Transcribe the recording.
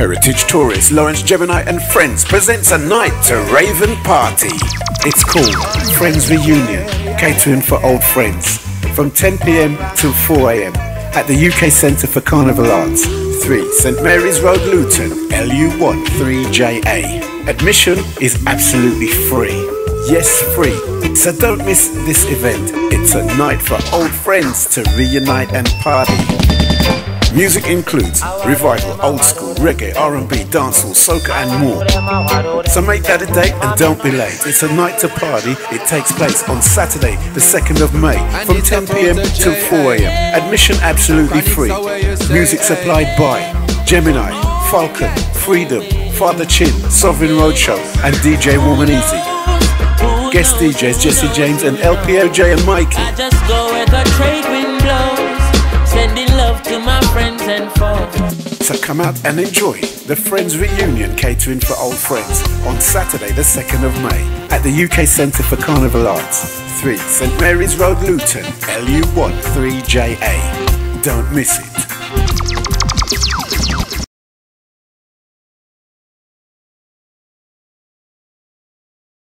Heritage Tourist Lawrence Gemini and Friends presents a night to Raven Party. It's called Friends Reunion, catering for old friends, from 10 pm till 4 am at the UK Centre for Carnival Arts, 3 St Mary's Road, Luton, LU1 3JA. Admission is absolutely free. Yes, free. So don't miss this event. It's a night for old friends to reunite and party. Music includes revival, old school, reggae, R&B, dancehall, soca and more. So make that a date and don't be late. It's a night to party. It takes place on Saturday, the 2nd of May from 10pm till 4am. Admission absolutely free. Music supplied by Gemini, Falcon, Freedom, Father Chin, Sovereign Roadshow and DJ Warm N Easy. Guest DJs Jesse James and LPOJ and Mikey. To my friends and foes. So come out and enjoy the Friends Reunion catering for old friends on Saturday, the 2nd of May at the UK Centre for Carnival Arts, 3 St Mary's Road, Luton, LU1 3JA. Don't miss it.